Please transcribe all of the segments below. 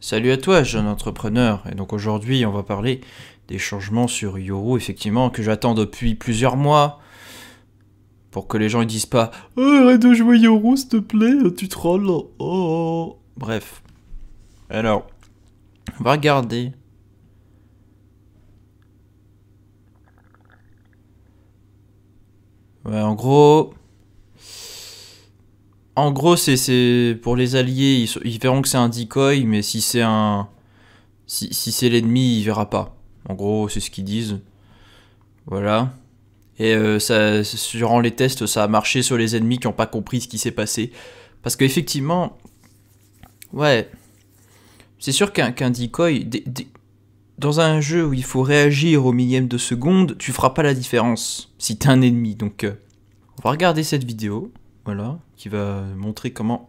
Salut à toi, jeune entrepreneur. Et donc aujourd'hui, on va parler des changements sur Yoru, effectivement, que j'attends depuis plusieurs mois. Pour que les gens ne disent pas oh, Arrête de jouer Yoru, s'il te plaît, tu trolls. Oh. Bref. Alors, on va regarder. Ouais, en gros, en gros, c'est pour les alliés, ils, verront que c'est un decoy, mais si c'est un. Si, c'est l'ennemi, il verra pas. En gros, c'est ce qu'ils disent. Voilà. Et euh, ça, durant les tests, ça a marché sur les ennemis qui n'ont pas compris ce qui s'est passé. Parce qu'effectivement. Ouais. C'est sûr qu'un decoy. dans un jeu où il faut réagir au millième de seconde, tu feras pas la différence si t'es un ennemi. Donc, euh, on va regarder cette vidéo. Voilà, qui va montrer comment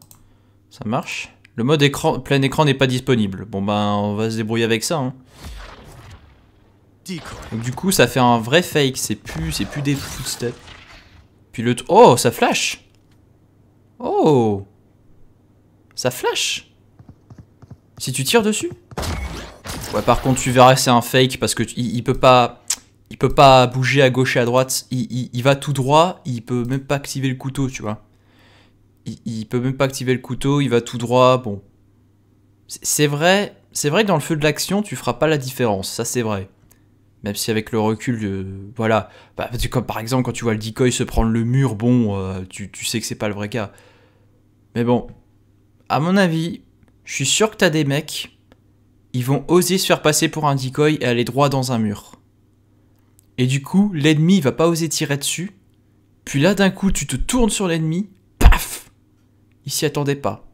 ça marche. Le mode écran, plein écran n'est pas disponible. Bon ben, on va se débrouiller avec ça. Hein. Donc, du coup, ça fait un vrai fake. C'est plus, c'est plus des footsteps. Puis le... Oh, ça flash Oh Ça flash Si tu tires dessus Ouais, par contre, tu verras, c'est un fake parce que il peut pas il peut pas bouger à gauche et à droite, il, il, va tout droit, il peut même pas activer le couteau, tu vois il, peut même pas activer le couteau, il va tout droit. Bon, c'est vrai, c'est vrai que dans le feu de l'action, tu feras pas la différence, ça c'est vrai. Même si avec le recul, voilà, bah, comme par exemple quand tu vois le decoy se prendre le mur, bon, euh, tu, sais que c'est pas le vrai cas. Mais bon, à mon avis, je suis sûr que t'as des mecs, ils vont oser se faire passer pour un decoy et aller droit dans un mur. Et du coup, l'ennemi va pas oser tirer dessus. Puis là, d'un coup, tu te tournes sur l'ennemi, ils s'y attendaient pas.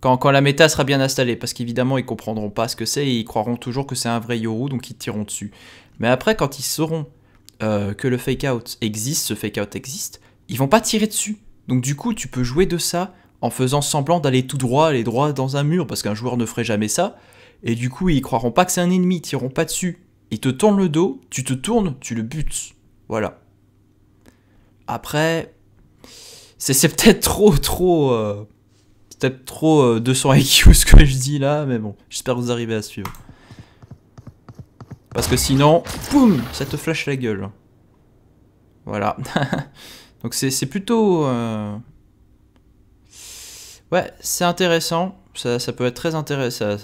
Quand, la méta sera bien installée, parce qu'évidemment ils comprendront pas ce que c'est et ils croiront toujours que c'est un vrai Yoru, donc ils tireront dessus. Mais après, quand ils sauront euh, que le fake out existe, ce fake out existe, ils vont pas tirer dessus. Donc du coup, tu peux jouer de ça en faisant semblant d'aller tout droit, aller droit dans un mur, parce qu'un joueur ne ferait jamais ça. Et du coup, ils croiront pas que c'est un ennemi, ils tireront pas dessus. Ils te tournent le dos, tu te tournes, tu le butes. Voilà. Après, c'est peut-être trop, trop. Euh, peut-être trop 200 euh, IQ ce que je dis là, mais bon, j'espère que vous arrivez à suivre. Parce que sinon, boum, ça te flash la gueule. Voilà. Donc c'est plutôt... Euh, ouais, c'est intéressant. Ça, peut être très intéressant.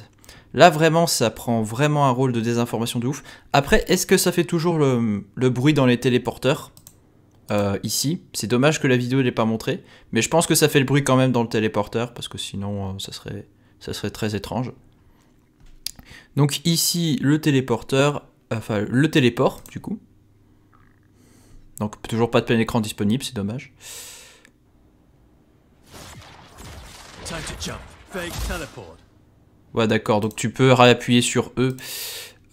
Là, vraiment, ça prend vraiment un rôle de désinformation de ouf. Après, est-ce que ça fait toujours le bruit dans les téléporteurs? Euh, ici. C'est dommage que la vidéo ne l'ait pas montré, mais je pense que ça fait le bruit quand même dans le téléporteur, parce que sinon euh, ça, serait, ça serait très étrange. Donc ici, le téléporteur, enfin le téléport, du coup. Donc toujours pas de plein écran disponible, c'est dommage. Ouais d'accord, donc tu peux réappuyer sur eux.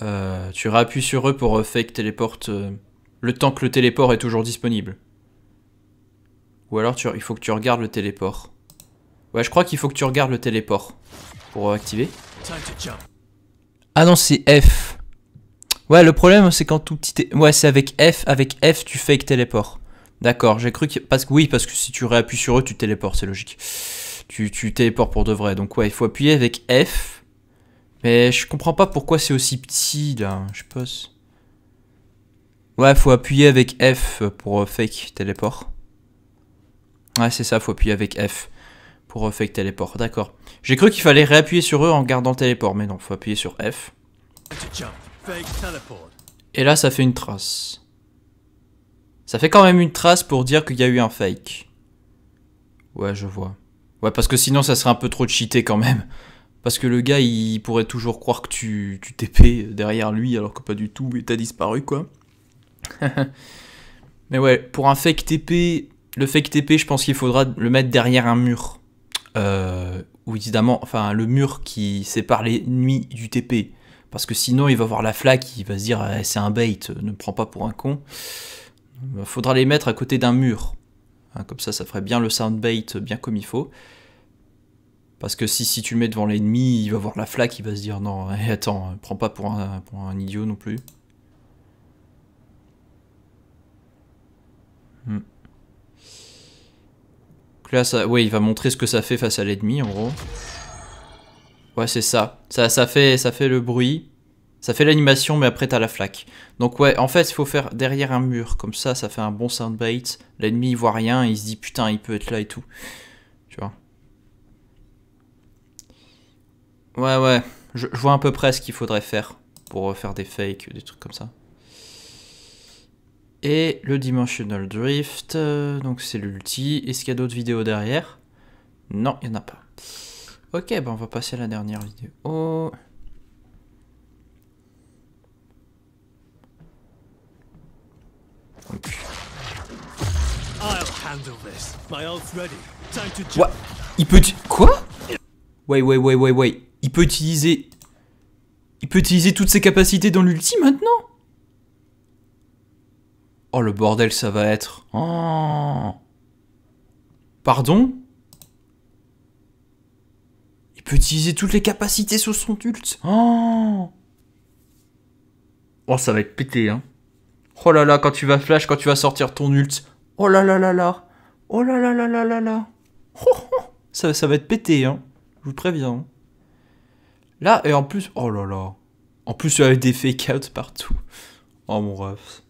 Euh, tu réappuies sur eux pour fake téléporte le temps que le téléport est toujours disponible. Ou alors il faut que tu regardes le téléport. Ouais, je crois qu'il faut que tu regardes le téléport pour activer. Ah non, c'est F. Ouais, le problème c'est quand tout petit... Ouais, c'est avec F, avec F tu fake téléport. D'accord, j'ai cru que... Parce que oui, parce que si tu réappuies sur eux, tu téléportes, c'est logique. Tu, tu téléportes pour de vrai. Donc ouais, il faut appuyer avec F. Mais je comprends pas pourquoi c'est aussi petit là, je pense. Ouais, faut appuyer avec F pour fake téléport. Ouais, c'est ça, faut appuyer avec F pour fake téléport. D'accord. J'ai cru qu'il fallait réappuyer sur eux en gardant téléport, mais non, faut appuyer sur F. Et là, ça fait une trace. Ça fait quand même une trace pour dire qu'il y a eu un fake. Ouais, je vois. Ouais, parce que sinon, ça serait un peu trop cheaté quand même. Parce que le gars, il pourrait toujours croire que tu, tu derrière lui, alors que pas du tout, et t'as disparu, quoi. Mais ouais, pour un fake TP, le fake TP, je pense qu'il faudra le mettre derrière un mur. Euh, ou évidemment, enfin, le mur qui sépare les nuits du TP. Parce que sinon, il va voir la flaque, il va se dire eh, c'est un bait, ne prends pas pour un con. Il faudra les mettre à côté d'un mur. Hein, comme ça, ça ferait bien le sound bait, bien comme il faut. Parce que si, tu le mets devant l'ennemi, il va voir la flaque, il va se dire non, eh, attends, prends pas pour un idiot non plus. Là, ça, ouais, il va montrer ce que ça fait face à l'ennemi, en gros. Ouais, c'est ça. ça. Ça fait ça fait le bruit. Ça fait l'animation, mais après t'as la flaque. Donc ouais, en fait, il faut faire derrière un mur. Comme ça, ça fait un bon soundbait. L'ennemi, il voit rien, il se dit putain, il peut être là et tout. Tu vois. Ouais, ouais. Je, je vois à peu près ce qu'il faudrait faire pour faire des fakes, des trucs comme ça. Et le Dimensional Drift, euh, donc c'est l'ulti. Est-ce qu'il y a d'autres vidéos derrière? Non, il n'y en a pas. Ok, ben on va passer à la dernière vidéo. What Il peut... Quoi? Ouais, ouais, ouais, ouais, ouais. Il peut utiliser... Il peut utiliser toutes ses capacités dans l'ulti maintenant? Oh le bordel ça va être. Oh. Pardon? Il peut utiliser toutes les capacités sur son ult. Oh. oh ça va être pété hein. Oh là là quand tu vas flash, quand tu vas sortir ton ult. Oh là là là là. Oh là là là là là là. Ça, ça va être pété hein. Je vous préviens. Là et en plus, oh là là. En plus avec des fake out partout. Oh mon ref.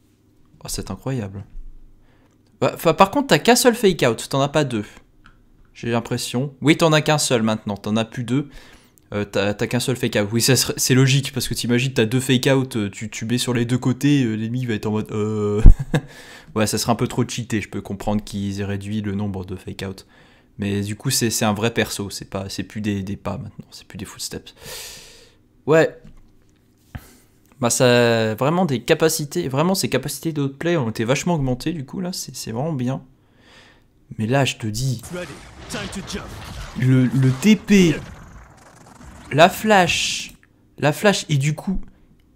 Oh, c'est incroyable. Bah, par contre, t'as qu'un seul fake out, t'en as pas deux. J'ai l'impression. Oui, t'en as qu'un seul maintenant, t'en as plus deux. Euh, t'as qu'un seul fake out. Oui, c'est logique parce que t'imagines, t'as deux fake out, euh, tu, tu mets sur les deux côtés, euh, l'ennemi va être en mode. Ouais, ça serait un peu trop cheaté. Je peux comprendre qu'ils aient réduit le nombre de fake out. Mais du coup, c'est un vrai perso, c'est plus des pas maintenant, c'est plus des footsteps. Ouais, bah ça vraiment des capacités, vraiment ces capacités d'outplay ont été vachement augmentées du coup là, c'est vraiment bien. Mais là je te dis, le, le TP, la flash, la flash et du coup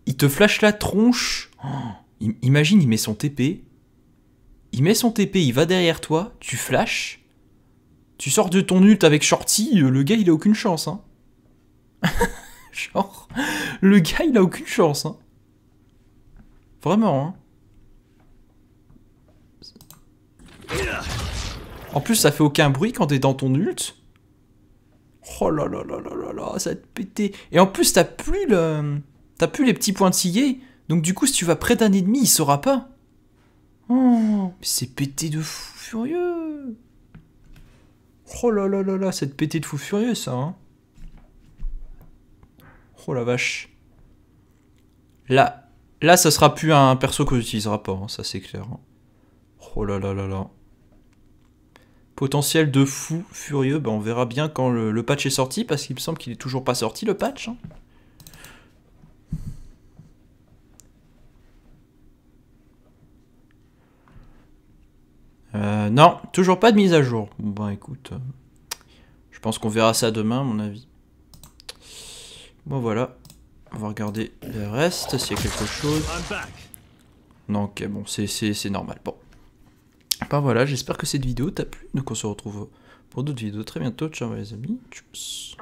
il te flash la tronche. Oh, imagine il met son TP, il met son TP, il va derrière toi, tu flash, tu sors de ton ult avec shorty, euh, le gars il a aucune chance hein. Genre, le gars, il a aucune chance. Hein. Vraiment. Hein. En plus, ça fait aucun bruit quand t'es dans ton ult. Oh là là là là là là, ça va te péter. Et en plus, t'as plus le... T'as plus les petits scié. Donc du coup, si tu vas près d'un ennemi, il saura pas. Oh, c'est pété de fou furieux. Oh là là là là, c'est pété de fou furieux, ça. Hein. Oh la vache. Là, là, ça sera plus un perso qu'on n'utilisera pas, hein, ça c'est clair. Hein. Oh là là là là. Potentiel de fou furieux, ben on verra bien quand le, patch est sorti, parce qu'il me semble qu'il est toujours pas sorti le patch. Hein. Euh, non, toujours pas de mise à jour. Bon, ben écoute, euh, je pense qu'on verra ça demain, à mon avis. Bon voilà, on va regarder le reste, s'il y a quelque chose. Non, ok, bon, c'est normal. Bon. Ben voilà, j'espère que cette vidéo t'a plu. Donc on se retrouve pour d'autres vidéos très bientôt. Ciao les amis. Tchuss.